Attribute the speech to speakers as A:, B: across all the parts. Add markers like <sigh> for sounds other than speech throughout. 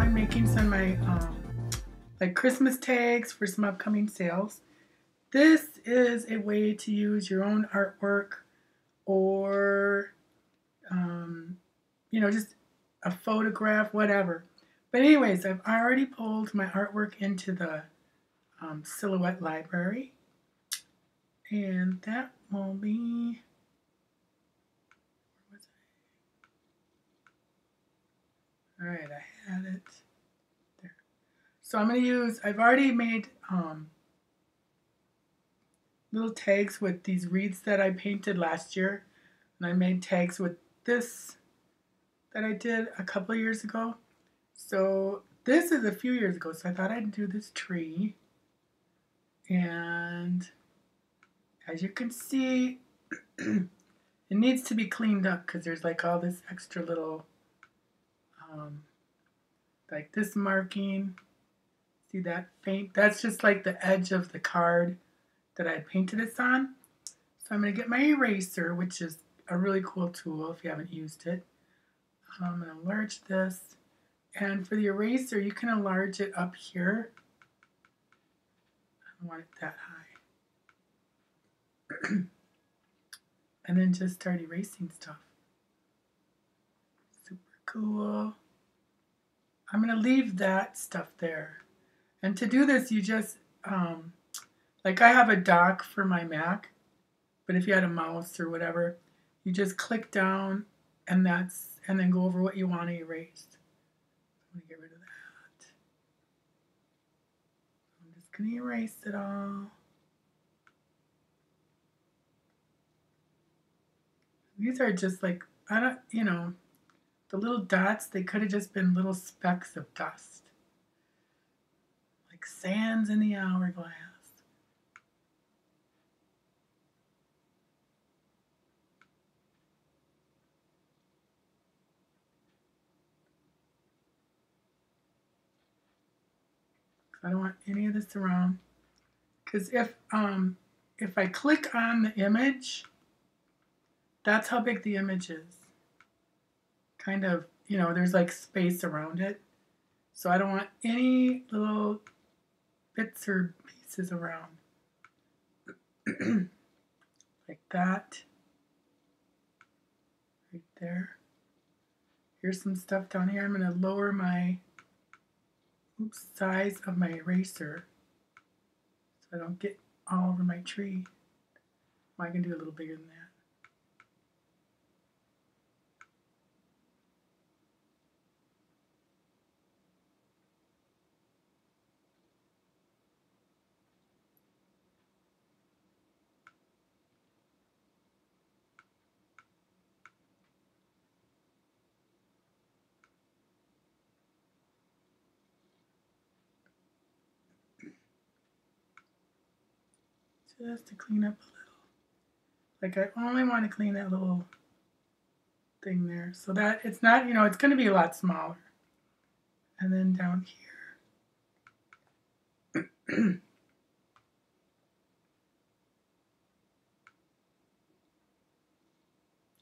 A: I'm making some my um, like Christmas tags for some upcoming sales. This is a way to use your own artwork or, um, you know, just a photograph, whatever. But anyways, I've already pulled my artwork into the um, Silhouette Library. And that will be... All right, I had it there. So I'm going to use, I've already made um, little tags with these reeds that I painted last year. And I made tags with this that I did a couple years ago. So this is a few years ago, so I thought I'd do this tree. And as you can see, <clears throat> it needs to be cleaned up because there's like all this extra little, um, like this marking. See that faint? That's just like the edge of the card that I painted this on. So I'm going to get my eraser, which is a really cool tool if you haven't used it. Um, I'm going to enlarge this. And for the eraser, you can enlarge it up here. I don't want it that high. <clears throat> and then just start erasing stuff. Super cool. I'm going to leave that stuff there. And to do this, you just, um, like I have a dock for my Mac, but if you had a mouse or whatever, you just click down and that's and then go over what you want to erase. I'm going to get rid of that. I'm just going to erase it all. These are just like, I don't, you know, the little dots, they could have just been little specks of dust. Like sands in the hourglass. I don't want any of this around. Because if, um, if I click on the image, that's how big the image is. Kind of, you know, there's like space around it. So I don't want any little bits or pieces around. <clears throat> like that. Right there. Here's some stuff down here. I'm going to lower my oops, size of my eraser so I don't get all over my tree. Well, I can do a little bigger than that. Just to clean up a little. Like I only want to clean that little thing there so that it's not, you know, it's going to be a lot smaller. And then down here. <clears throat>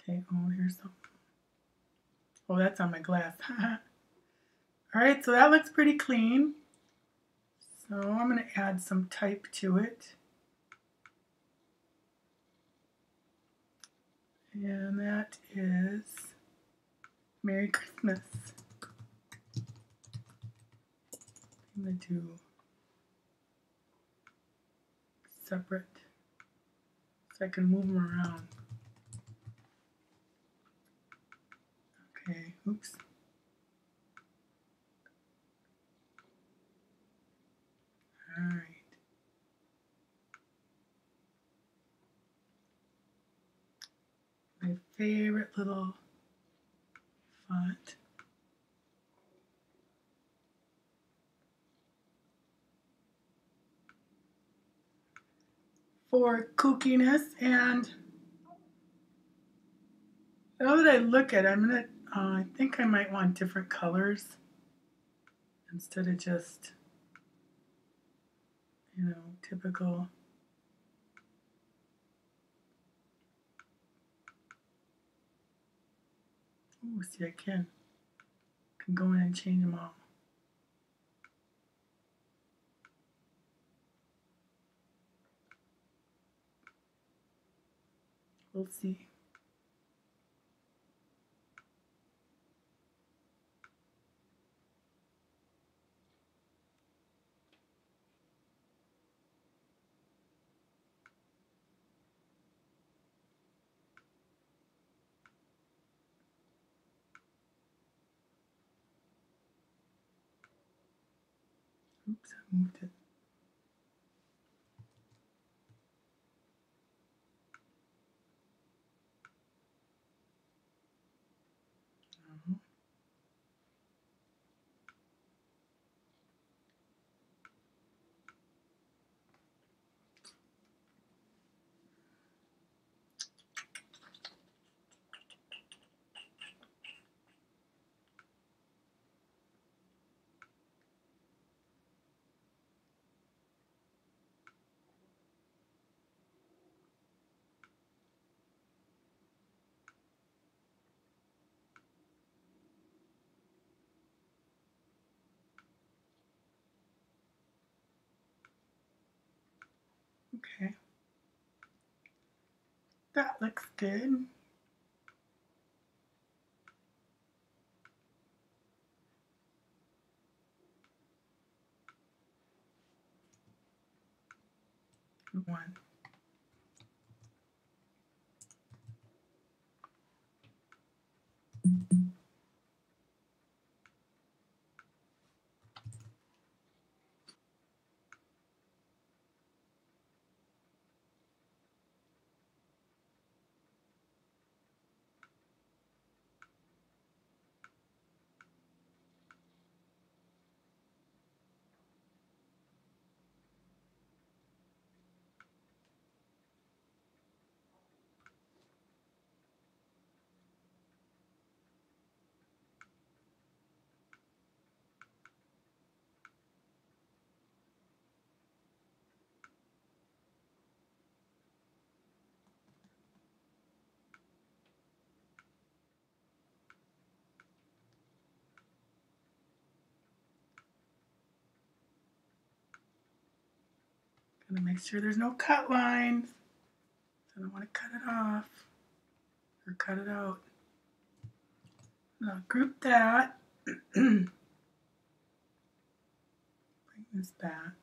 A: okay, oh, here's some. Oh, that's on my glass. <laughs> All right, so that looks pretty clean. So I'm going to add some type to it. And that is Merry Christmas. I'm going to do separate so I can move them around. Okay, oops. Favorite little font. For kookiness and now that I look at it, I'm gonna, uh, I think I might want different colors instead of just, you know, typical Ooh, see, I can. can go in and change them all. We'll see. Oops, I moved it. Okay. That looks good. One. Gotta make sure there's no cut lines. I don't want to cut it off or cut it out. Now group that. <clears throat> Bring this back.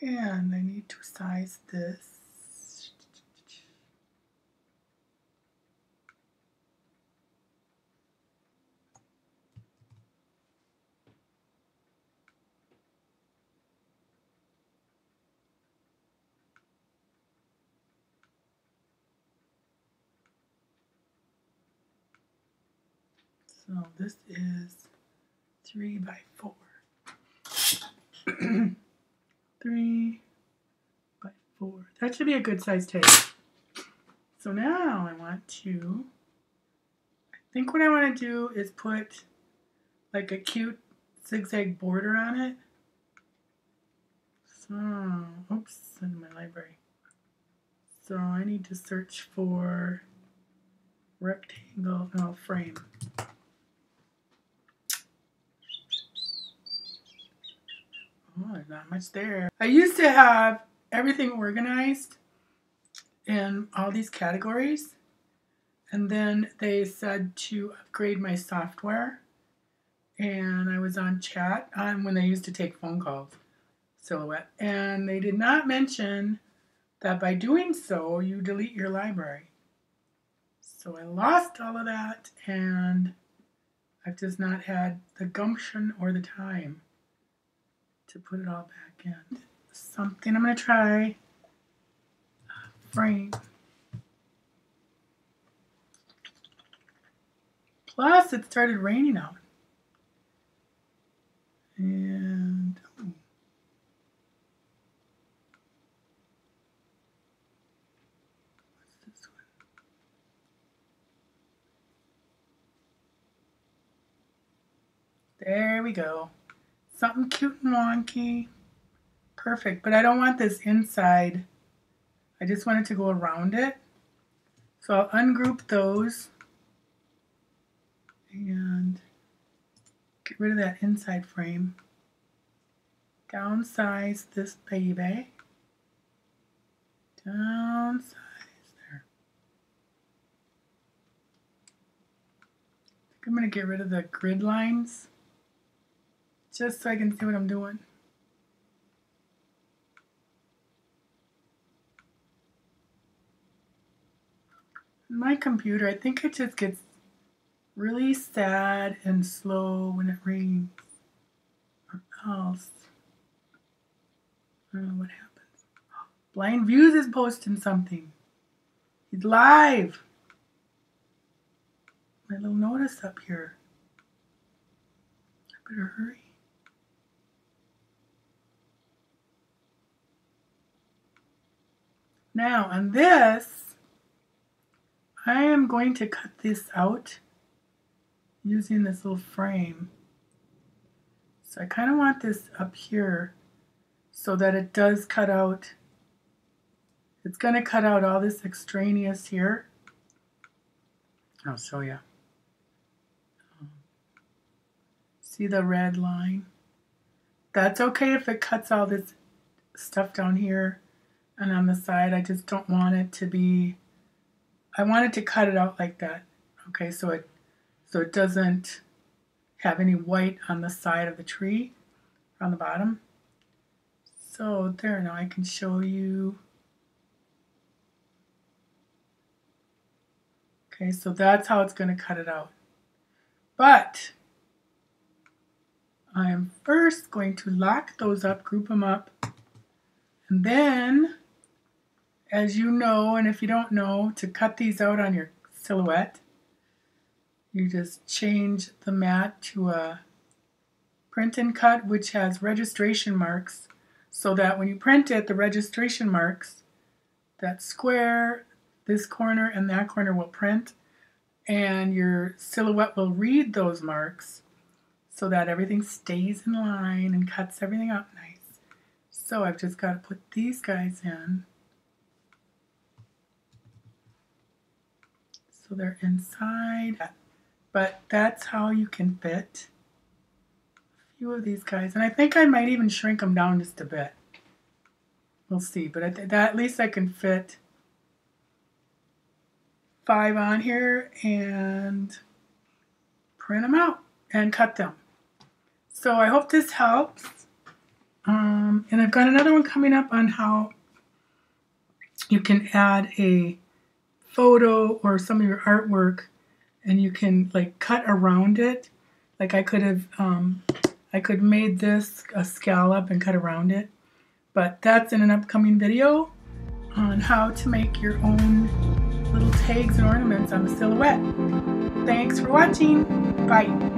A: And I need to size this. So this is three by four. <clears throat> three by four. That should be a good size tape. So now I want to, I think what I want to do is put like a cute zigzag border on it. So, oops, in my library. So I need to search for rectangle, no, frame. Oh, not much there. I used to have everything organized in all these categories. And then they said to upgrade my software. And I was on chat on when they used to take phone calls, Silhouette. And they did not mention that by doing so, you delete your library. So I lost all of that and I've just not had the gumption or the time to put it all back in. Something I'm going to try. Frame. Plus, it started raining out. And oh. what's this one? There we go. Something cute and wonky. Perfect, but I don't want this inside. I just want it to go around it. So I'll ungroup those and get rid of that inside frame. downsize this baby. Downsize there. I'm going to get rid of the grid lines just so I can see what I'm doing. My computer, I think it just gets really sad and slow when it rains or else. I don't know what happens. Blind Views is posting something. He's live. My little notice up here. I better hurry. Now, on this, I am going to cut this out using this little frame. So I kind of want this up here so that it does cut out, it's going to cut out all this extraneous here. I'll show you. See the red line? That's okay if it cuts all this stuff down here and on the side. I just don't want it to be, I want it to cut it out like that. Okay, so it so it doesn't have any white on the side of the tree on the bottom. So there now I can show you. Okay, so that's how it's going to cut it out. But I am first going to lock those up, group them up, and then, as you know, and if you don't know, to cut these out on your silhouette, you just change the mat to a print and cut which has registration marks so that when you print it the registration marks that square this corner and that corner will print and your silhouette will read those marks so that everything stays in line and cuts everything out nice. So I've just got to put these guys in. So they're inside but that's how you can fit a few of these guys. And I think I might even shrink them down just a bit. We'll see, but at, that, at least I can fit five on here and print them out and cut them. So I hope this helps. Um, and I've got another one coming up on how you can add a photo or some of your artwork and you can like cut around it. Like I could have, um, I could made this a scallop and cut around it. But that's in an upcoming video on how to make your own little tags and ornaments on the silhouette. Thanks for watching. Bye.